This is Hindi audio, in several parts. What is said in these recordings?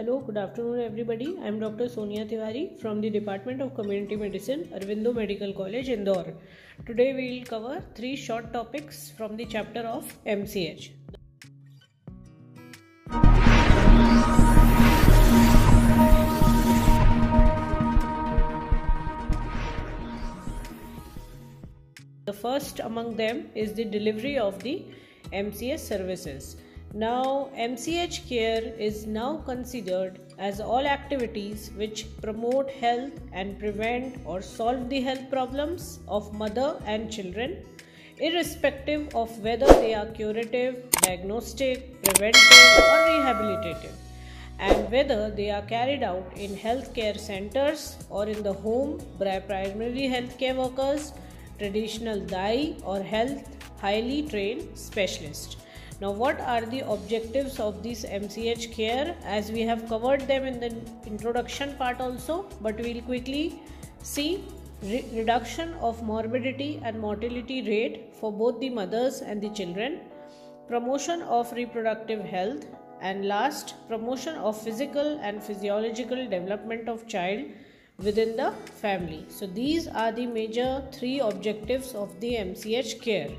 Hello, good afternoon, everybody. I am Dr. Sonia Tiwari from the Department of Community Medicine, Arvindo Medical College, Indore. Today, we will cover three short topics from the chapter of MCH. The first among them is the delivery of the MCH services. Now, MCH care is now considered as all activities which promote health and prevent or solve the health problems of mother and children, irrespective of whether they are curative, diagnostic, preventive, or rehabilitative, and whether they are carried out in healthcare centers or in the home by primary healthcare workers, traditional DAI, or health highly trained specialists. Now, what are the objectives of this MCH care? As we have covered them in the introduction part also, but we'll quickly see re- reduction of morbidity and mortality rate for both the mothers and the children, promotion of reproductive health, and last, promotion of physical and physiological development of child within the family. So, these are the major three objectives of the MCH care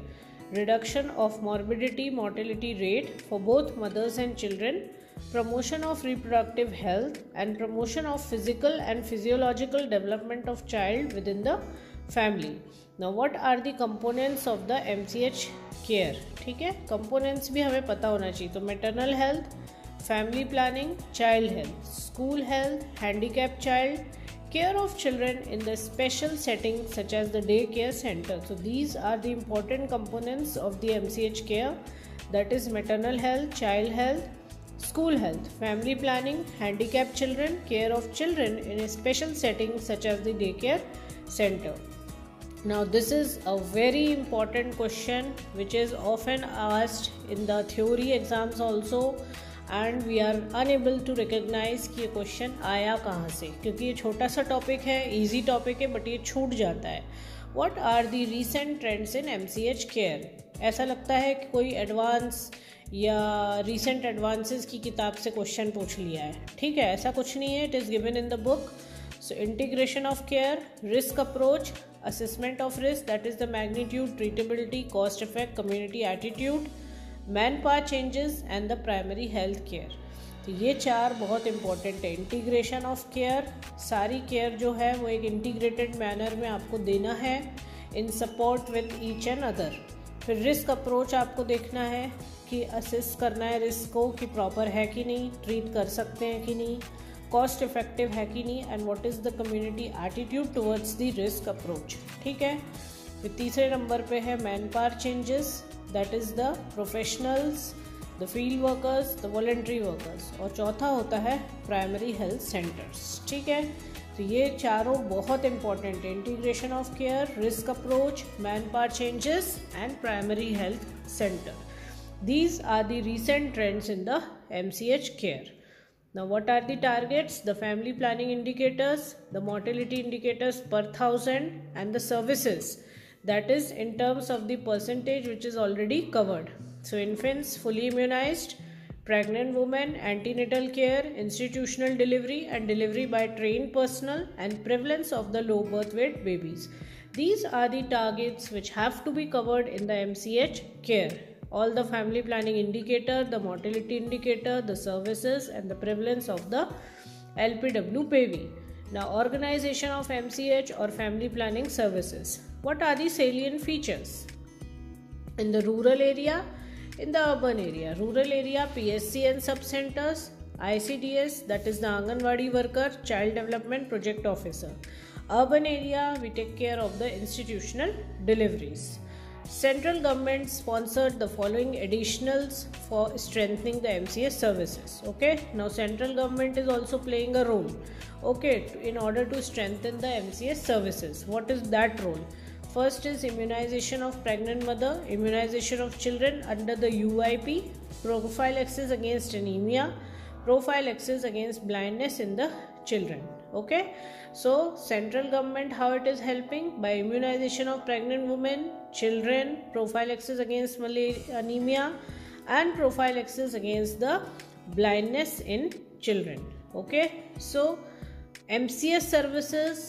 reduction of morbidity mortality rate for both mothers and children, promotion of reproductive health, and promotion of physical and physiological development of child within the family. Now, what are the components of the MCH care? ठीक है कंपोनेंट्स भी हमें पता होना चाहिए तो maternal health family planning child health school health handicap child care of children in the special settings such as the daycare center. So these are the important components of the mch care. That is maternal health child health school health family planning handicapped children care of children in a special setting such as the daycare center. Now this is a very important question which is often asked in the theory exams also and we are unable to recognise कि ये क्वेश्चन आया कहाँ से? क्योंकि ये छोटा सा टॉपिक है ईजी टॉपिक है बट ये छूट जाता है। What are the recent trends in M C H care ऐसा लगता है कि कोई एडवांस या रिसेंट एडवांसेस की किताब से क्वेश्चन पूछ लिया है। ठीक है, ऐसा कुछ नहीं है it is given in the book so integration of care risk approach assessment of risk that is the magnitude treatability cost effect community attitude manpower changes and the primary health care तो ये चार बहुत इंपॉर्टेंट है। इंटीग्रेशन ऑफ़ केयर सारी केयर जो है वो एक इंटीग्रेटेड मैनर में आपको देना है in support with each and other फिर रिस्क अप्रोच आपको देखना है कि असिस्ट करना है रिस्क को कि प्रॉपर है कि नहीं ट्रीट कर सकते हैं कि नहीं कॉस्ट इफ़ेक्टिव है कि नहीं and what is the community attitude towards the risk approach ठीक है? फिर तीसरे नंबर पे है manpower changes that is the professionals the field workers the voluntary workers और चौथा होता है प्राइमरी हेल्थ सेंटर्स ठीक है? तो ये चारों बहुत इंपॉर्टेंट है. Integration of care risk approach manpower changes and primary health centre these are the recent trends in the M C H care Now, what are the targets? The family planning indicators, the mortality indicators per thousand, and the services. That is in terms of the percentage which is already covered. So, infants fully immunized, pregnant women, antenatal care, institutional delivery, and delivery by trained personnel, and prevalence of the low birth weight babies. These are the targets which have to be covered in the MCH care. All the family planning indicator, the mortality indicator, the services, and the prevalence of the LPW PAVI. Now, organization of MCH or family planning services. What are the salient features? In the rural area, in the urban area, rural area, PSC and sub centers, ICDS, that is the Anganwadi worker, child development project officer. Urban area, we take care of the institutional deliveries. Central government sponsored the following additionals for strengthening the MCS services. Okay, now central government is also playing a role. Okay, in order to strengthen the MCS services, what is that role? First is immunization of pregnant mother, immunization of children under the UIP, prophylaxis against anemia, prophylaxis against blindness in the children. Okay so central government how it is helping by immunisation of pregnant women children prophylaxis against malaria anaemia and prophylaxis against the blindness in children okay so M C S services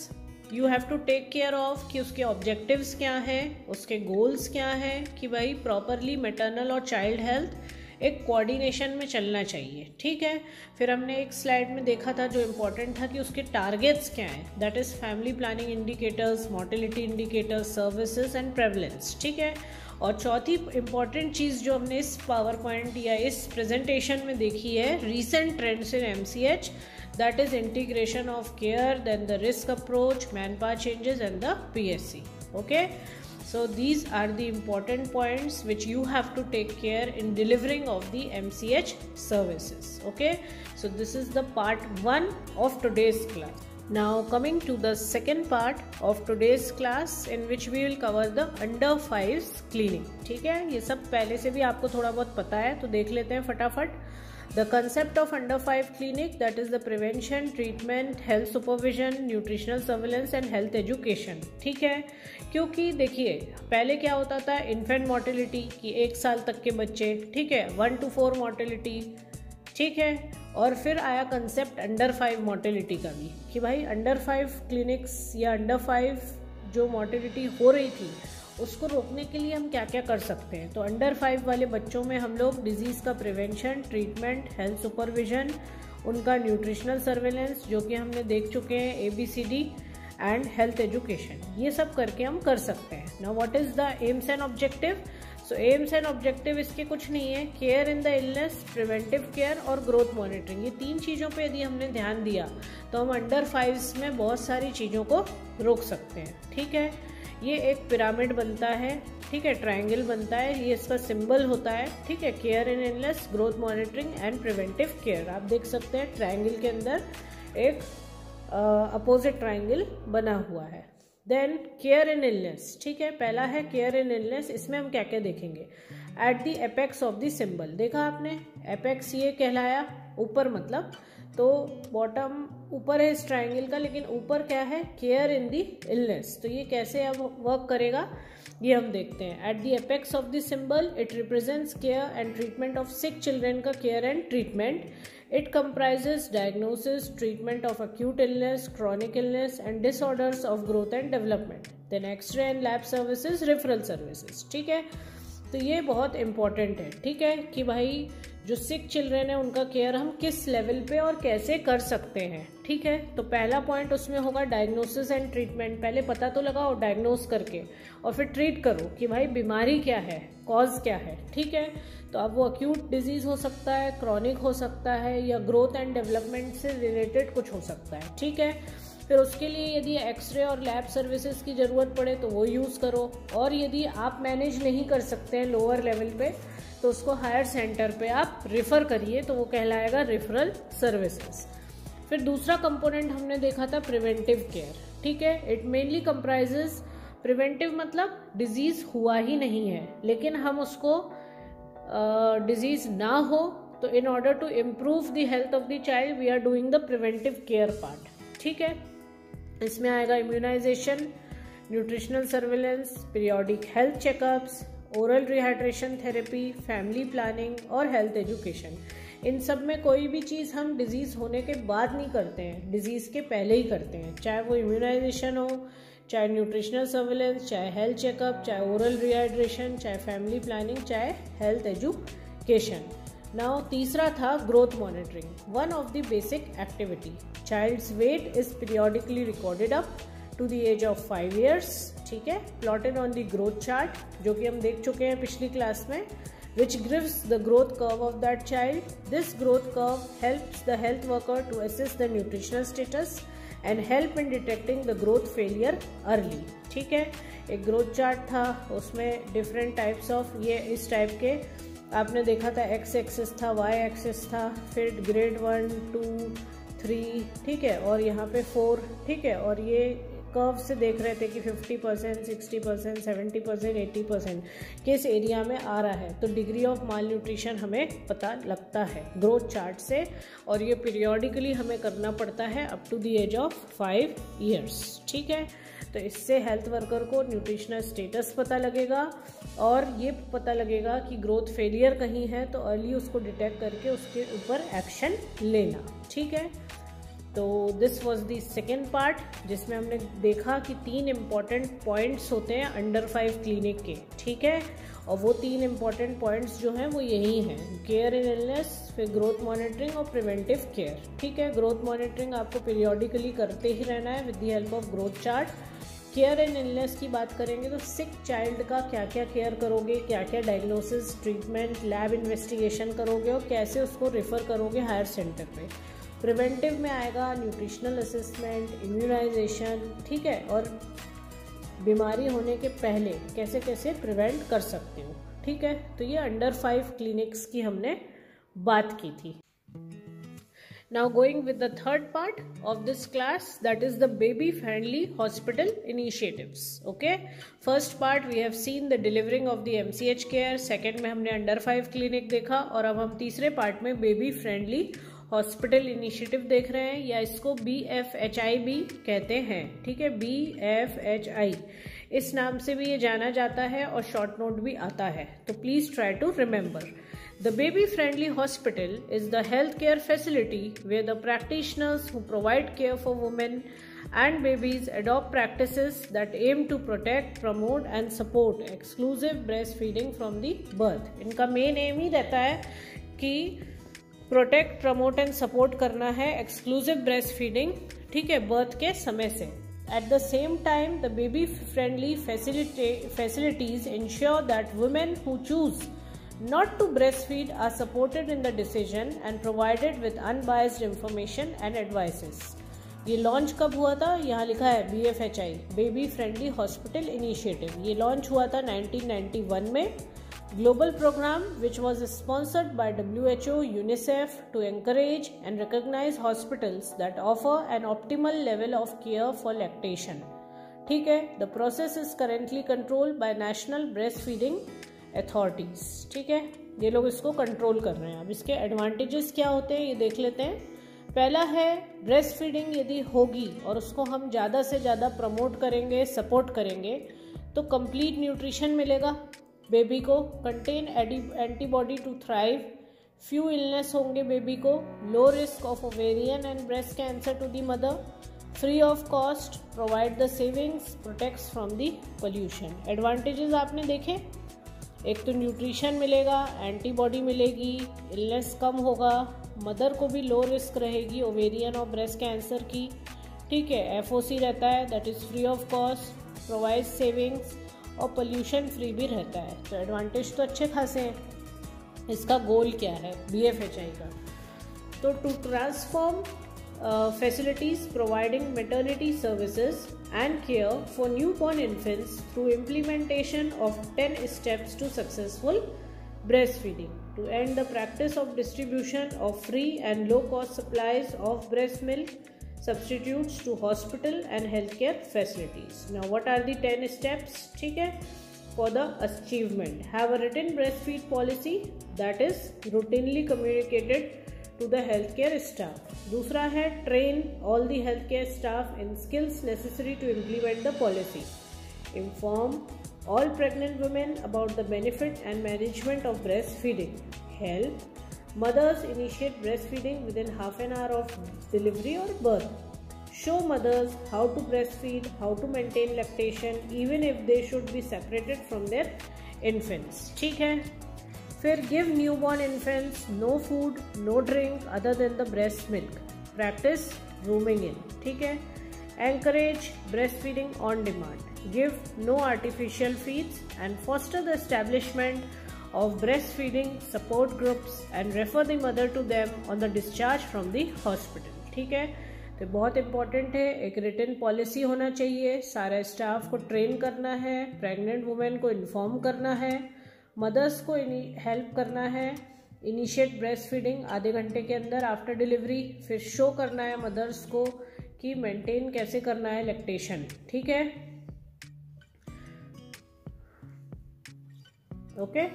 you have to take care of कि उसके ऑब्जेक्टिव्स क्या हैं, उसके गोल्स क्या हैं कि भाई प्रॉपरली मेटर्नल और चाइल्ड हेल्थ एक कोऑर्डिनेशन में चलना चाहिए, ठीक है? फिर हमने एक स्लाइड में देखा था जो इम्पोर्टेंट था कि उसके टारगेट्स क्या हैं that is family planning indicators mortality indicators services and prevalence ठीक है? और चौथी इंपॉर्टेंट चीज़ जो हमने इस पावर पॉइंट या इस प्रेजेंटेशन में देखी है recent trends in M C H that is integration of care, then the risk approach, manpower changes and the psc okay? so these are the important points which you have to take care in delivering of the mch services okay so this is the part 1 of today's class now coming to the second part of today's class in which we will cover the under fives cleaning ठीक है ये सब पहले से भी आपको थोड़ा बहुत पता है तो देख लेते हैं फटाफट The concept of under 5 clinic that is the prevention, treatment, health supervision, nutritional surveillance and health education ठीक है क्योंकि देखिए पहले क्या होता था इन्फेंट मोर्टेलिटी कि एक साल तक के बच्चे ठीक है वन टू फोर मोर्टेलिटी ठीक है और फिर आया कंसेप्ट अंडर फाइव मोर्टेलिटी का भी कि भाई अंडर फाइव क्लिनिक्स या अंडर फाइव जो मोर्टेलिटी हो रही थी उसको रोकने के लिए हम क्या क्या कर सकते हैं? तो अंडर फाइव वाले बच्चों में हम लोग डिज़ीज़ का प्रिवेंशन ट्रीटमेंट हेल्थ सुपरविजन उनका न्यूट्रिशनल सर्वेलेंस जो कि हमने देख चुके हैं A B C D and health education ये सब करके हम कर सकते हैं। ना what is the aims and objective so aims and objective इसके कुछ नहीं है। Care in the illness preventive care और ग्रोथ मॉनिटरिंग ये तीन चीज़ों पे यदि हमने ध्यान दिया तो हम अंडर फाइव्स में बहुत सारी चीज़ों को रोक सकते हैं। ठीक है? ये एक पिरामिड बनता है, ठीक है ट्रायंगल बनता है, ये इसका सिंबल होता है, ठीक है care in इनलेस growth monitoring and preventive care आप देख सकते हैं ट्रायंगल के अंदर एक अपोजिट ट्रायंगल बना हुआ है। देन केयर इन इलनेस ठीक है, पहला है केयर इन इलनेस इसमें हम क्या क्या देखेंगे? At the apex of the symbol देखा आपने? एपेक्स ये कहलाया, ऊपर मतलब तो बॉटम ऊपर है इस ट्राइंगल का, लेकिन ऊपर क्या है? केयर इन दी इलनेस तो ये कैसे अब वर्क करेगा? ये हम देखते हैं। At the apex of the symbol it represents care and treatment of sick children का care and treatment it comprises diagnosis treatment of acute illness chronic illness and disorders of growth and development then X-ray and lab services referral services ठीक है? तो ये बहुत इंपॉर्टेंट है। ठीक है कि भाई जो सिक चिल्ड्रेन है, उनका केयर हम किस लेवल पे और कैसे कर सकते हैं, ठीक है? तो पहला पॉइंट उसमें होगा डायग्नोसिस एंड ट्रीटमेंट पहले पता तो लगाओ डायग्नोस करके, और फिर ट्रीट करो कि भाई बीमारी क्या है कॉज क्या है, ठीक है? तो अब वो अक्यूट डिज़ीज़ हो सकता है क्रॉनिक हो सकता है, या ग्रोथ एंड डेवलपमेंट से रिलेटेड कुछ हो सकता है, ठीक है? फिर उसके लिए यदि एक्सरे और लैब सर्विसेज़ की ज़रूरत पड़े तो वो यूज़ करो। और यदि आप मैनेज नहीं कर सकते हैं लोअर लेवल पे तो उसको हायर सेंटर पे आप रिफ़र करिए तो वो कहलाएगा रिफरल सर्विसेज़ फिर दूसरा कंपोनेंट हमने देखा था प्रिवेंटिव केयर ठीक है? इट मेनली कंप्राइजेज प्रिवेंटिव मतलब डिज़ीज़ हुआ ही नहीं है लेकिन हम उसको डिज़ीज़ uh, ना हो तो in order to improve the health of the child we are doing the preventive care part ठीक है? इसमें आएगा immunisation nutritional surveillance periodic health checkups oral rehydration therapy family planning और हेल्थ एजुकेशन इन सब में कोई भी चीज़ हम डिज़ीज़ होने के बाद नहीं करते हैं डिज़ीज़ के पहले ही करते हैं। चाहे वो इम्यूनाइजेशन हो, चाहे न्यूट्रिशनल सर्वेलेंस चाहे हेल्थ चेकअप चाहे ओरल रिहाइड्रेशन चाहे फैमिली प्लानिंग चाहे हेल्थ एजुकेशन नाउ तीसरा था growth monitoring one of the basic activity child's weight is periodically recorded up to the age of five years ठीक है? Plotted on the growth chart जो कि हम देख चुके हैं पिछली क्लास में which gives the growth curve of that child this growth curve help the health worker to assist the nutritional status and help in detecting the growth failure early ठीक है? एक ग्रोथ चार्ट था, उसमें डिफरेंट टाइप्स ऑफ़ ये, इस टाइप के आपने देखा था एक्स एक्सेस था वाई एक्सेस था, फिर ग्रेड वन टू थ्री ठीक है, और यहाँ पे फोर ठीक है, और ये कर्व से देख रहे थे कि 50 percent sixty percent seventy percent eighty percent किस एरिया में आ रहा है। तो डिग्री ऑफ़ माल न्यूट्रिशन हमें पता लगता है ग्रोथ चार्ट से, और ये पीरियोडिकली हमें करना पड़ता है up to the age of five years ठीक है। तो इससे हेल्थ वर्कर को न्यूट्रिशनल स्टेटस पता लगेगा और ये पता लगेगा कि ग्रोथ फेलियर कहीं है तो अर्ली उसको डिटेक्ट करके उसके ऊपर एक्शन लेना, ठीक है? तो this was the second part जिसमें हमने देखा कि तीन इंपॉर्टेंट पॉइंट्स होते हैं अंडर फाइव क्लिनिक के, ठीक है? और वो तीन इंपॉर्टेंट पॉइंट्स जो हैं वो यही हैं केयर इन इलनेस फिर ग्रोथ मॉनिटरिंग और प्रिवेंटिव केयर ठीक है? ग्रोथ मॉनिटरिंग आपको पीरियोडिकली करते ही रहना है with the help of growth chart care and illness की बात करेंगे तो सिक चाइल्ड का क्या क्या केयर करोगे क्या क्या डायग्नोसिस ट्रीटमेंट लैब इन्वेस्टिगेशन करोगे और कैसे उसको रेफ़र करोगे हायर सेंटर पे? प्रिवेंटिव में आएगा न्यूट्रिशनल असेसमेंट इम्यूनाइजेशन ठीक है? और बीमारी होने के पहले कैसे कैसे प्रिवेंट कर सकते हो, ठीक है? तो ये अंडर फाइव क्लिनिक्स की हमने बात की थी। Now going with the third part of this class that is the baby friendly hospital initiatives. Okay. First part we have seen the delivering of the MCH care. Second में हमने under five clinic देखा और अब हम तीसरे part में baby friendly हॉस्पिटल इनिशिएटिव देख रहे हैं या इसको बी एफ़ एच आई भी कहते हैं ठीक है बी एफ़ एच आई इस नाम से भी ये जाना जाता है और शॉर्ट नोट भी आता है तो please try to remember The baby friendly hospital is the health care facility where the practitioners who provide care for women and babies adopt practices that aim to protect, promote and support exclusive breastfeeding from the birth. इनका मेन एम ही रहता है कि प्रोटेक्ट प्रमोट एंड सपोर्ट करना है एक्सक्लूसिव ब्रेस्ट फीडिंग ठीक है बर्थ के समय से at the same time the baby friendly facilities ensure that women who choose not to breastfeed are supported in the decision and provided with unbiased information and advices. ये लॉन्च कब हुआ था यहाँ लिखा है B F H I baby friendly hospital initiative ये लॉन्च हुआ था 1991 में global program which was sponsored by WHO UNICEF to encourage and recognize hospitals that offer an optimal level of care for lactation ठीक है the process is currently controlled by national breast feeding authorities ठीक है? ये लोग इसको कंट्रोल कर रहे हैं। अब इसके एडवांटेजेस क्या होते हैं, ये देख लेते हैं। पहला है ब्रेस्ट फीडिंग यदि होगी और उसको हम ज़्यादा से ज़्यादा प्रमोट करेंगे सपोर्ट करेंगे तो कंप्लीट न्यूट्रिशन मिलेगा। बेबी को contain antibody to thrive few illness होंगे बेबी को। Low risk of ovarian and breast cancer to the mother free of cost provide the savings protects from the pollution advantages आपने देखे? एक तो न्यूट्रिशन मिलेगा एंटीबॉडी मिलेगी इलनेस कम होगा मदर को भी लो रिस्क रहेगी ओवेरियन और ब्रेस्ट कैंसर की। ठीक है एफओसी रहता है that is free of cost provide savings और पोल्यूशन फ्री भी रहता है। तो एडवांटेज तो अच्छे खासे हैं। इसका गोल क्या है? बी एफ़ एच आई का। तो to transform Uh, facilities providing maternity services and care for newborn infants through implementation of 10 steps to successful breastfeeding. To end the practice of distribution of free and low cost supplies of breast milk substitutes to hospital and healthcare facilities. Now what are the 10 steps? okay? for the achievement. Have a written breastfeed policy that is routinely communicated to the healthcare staff. दूसरा है train all the healthcare staff in skills necessary to implement the policy. Inform all pregnant women about the benefit and management of breastfeeding. Help Mothers initiate breastfeeding within half an hour of delivery or birth. Show mothers how to breastfeed, how to maintain lactation, even if they should be separated from their infants. ठीक है फिर give newborn infants no food no drink other than the breast milk practice rooming in ठीक है? Encourage breastfeeding on demand give no artificial feeds and foster the establishment of breastfeeding support groups and refer the mother to them on the discharge from the hospital ठीक है? तो बहुत इंपॉर्टेंट है, एक रिटर्न पॉलिसी होना चाहिए। सारे स्टाफ को ट्रेन करना है प्रेग्नेंट वुमेन को इन्फॉर्म करना है। मदर्स को हेल्प करना है, इनिशिएट ब्रेस्ट फीडिंग आधे घंटे के अंदर, आफ्टर डिलीवरी फिर शो करना है मदर्स को कि मेंटेन कैसे करना है लेक्टेशन ठीक है? Okay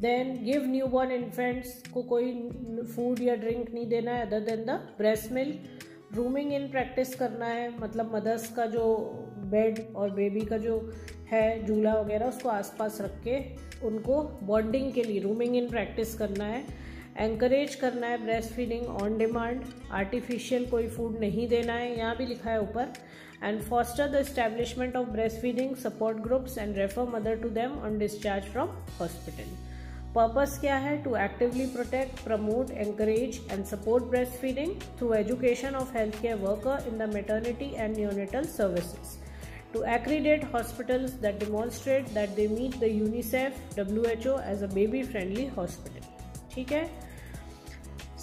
then give newborn infants को कोई फ़ूड या ड्रिंक नहीं देना है other than the breast milk rooming in practice करना है मतलब मदर्स का जो बेड और बेबी का जो है, झूला वगैरह, उसको आसपास रख के उनको बॉन्डिंग के लिए रूमिंग इन प्रैक्टिस करना है एंकरेज करना है breast feeding on demand artificial कोई फ़ूड नहीं देना है, यहाँ भी लिखा है ऊपर and foster the establishment of breastfeeding support groups and refer mother to them on discharge from hospital purpose क्या है? To actively protect promote encourage and support breastfeeding through education of health care worker in the maternity and neonatal services to accredit hospitals that demonstrate that they meet the UNICEF WHO as a baby friendly hospital. ठीक है?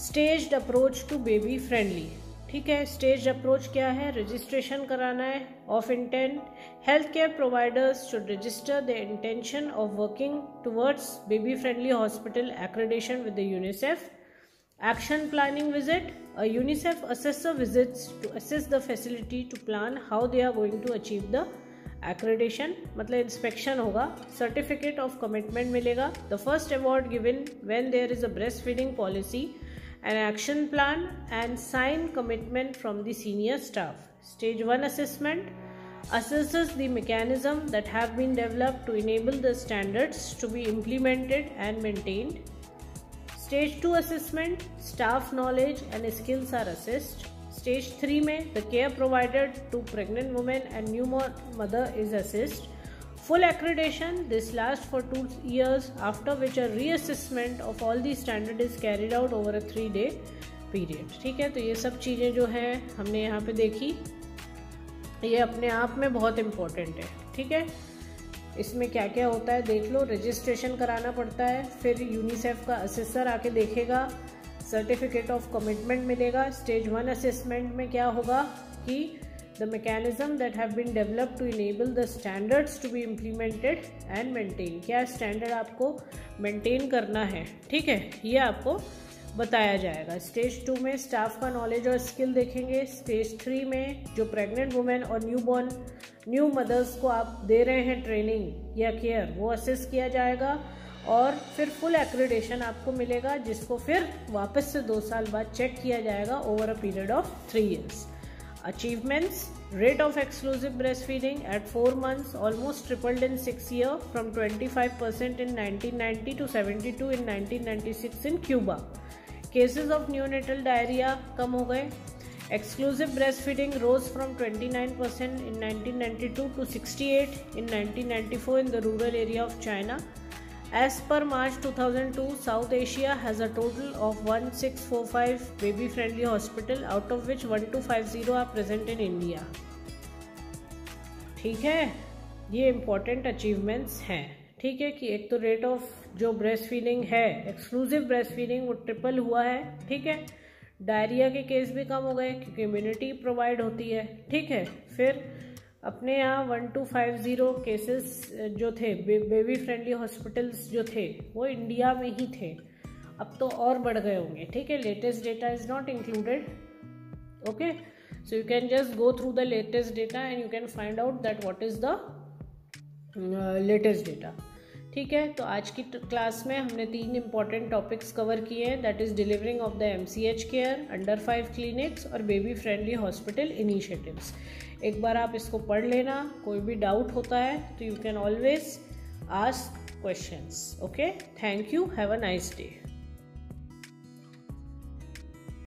Staged approach to baby friendly ठीक है? स्टेज अप्रोच क्या है? रजिस्ट्रेशन कराना है of intent health care providers should register the intention of working towards baby friendly hospital accreditation with the UNICEF Action planning visit. A UNICEF assessor visits to assess the facility to plan how they are going to achieve the accreditation मतलब inspection होगा certificate of commitment मिलेगा the first award given when there is a breastfeeding policy an action plan and sign commitment from the senior staff stage 1 assessment assesses the mechanism that have been developed to enable the standards to be implemented and maintained Stage two assessment staff knowledge and skills are assessed stage three में the care provider to pregnant women and new mother is assessed full accreditation this last for two years after which are reassessment of all the standard is carried out over a three day period ठीक है? तो ये सब चीज़ें जो है, हमने यहाँ पे देखी। ये अपने आप में बहुत इम्पोर्टेंट है। ठीक है? इसमें क्या क्या होता है देख लो रजिस्ट्रेशन कराना पड़ता है, फिर यूनिसेफ का असेसर आके देखेगा सर्टिफिकेट ऑफ़ कमिटमेंट मिलेगा स्टेज वन असेसमेंट में क्या होगा कि the mechanism that have been develop to enable the standards to be implemented and maintain क्या स्टैंडर्ड आपको मेंटेन करना है? ठीक है, ये आपको बताया जाएगा। स्टेज टू में स्टाफ का नॉलेज और स्किल देखेंगे स्टेज थ्री में जो प्रेग्नेंट वुमेन और न्यू बॉर्न न्यू मदर्स को आप दे रहे हैं ट्रेनिंग या केयर, वो असेस किया जाएगा और फिर फुल एक्रेडेशन आपको मिलेगा, जिसको फिर वापस से दो साल बाद चेक किया जाएगा over a period of three years achievements rate of exclusive breastfeeding at four months almost tripled in six year from twenty five percent in nineteen ninety two seventy two in nineteen ninety six in Cuba cases of neonatal diarrhoea कम हो गए exclusive breastfeeding rose from 29 percent in 1992 to 68 in 1994 in the rural area of China as per March 2002 south Asia has a total of 1645 baby friendly hospital out of which 1250 are present in India ठीक है? ये इंपॉर्टेंट अचीवमेंट्स हैं। ठीक है कि एक तो रेट ऑफ़ जो ब्रेस्ट फीडिंग है एक्सक्लूसिव ब्रेस्ट फीडिंग वो ट्रिपल हुआ है। ठीक है? डायरिया के केस भी कम हो गए क्योंकि इम्यूनिटी प्रोवाइड होती है। ठीक है फिर अपने यहाँ one two five zero cases जो थे बे, बेबी फ्रेंडली हॉस्पिटल्स जो थे वो इंडिया में ही थे। अब तो और बढ़ गए होंगे। ठीक है latest data is not included okay so you can just go through the latest data and you can find out that what is the latest data ठीक है? तो आज की क्लास में हमने तीन इंपॉर्टेंट टॉपिक्स कवर किए हैं that is delivering of the M C H care under five clinics और बेबी फ्रेंडली हॉस्पिटल इनिशिएटिव्स एक बार आप इसको पढ़ लेना, कोई भी डाउट होता है तो you can always ask questions okay thank you have a nice day